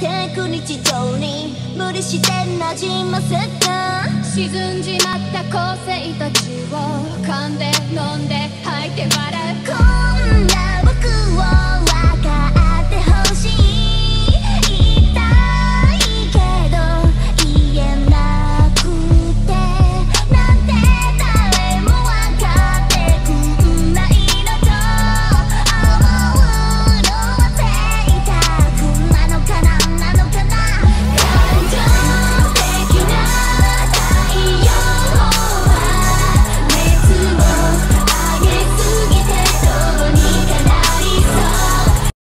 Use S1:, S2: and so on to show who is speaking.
S1: てく日常に無理してなじませた。
S2: 沈んじまった個性た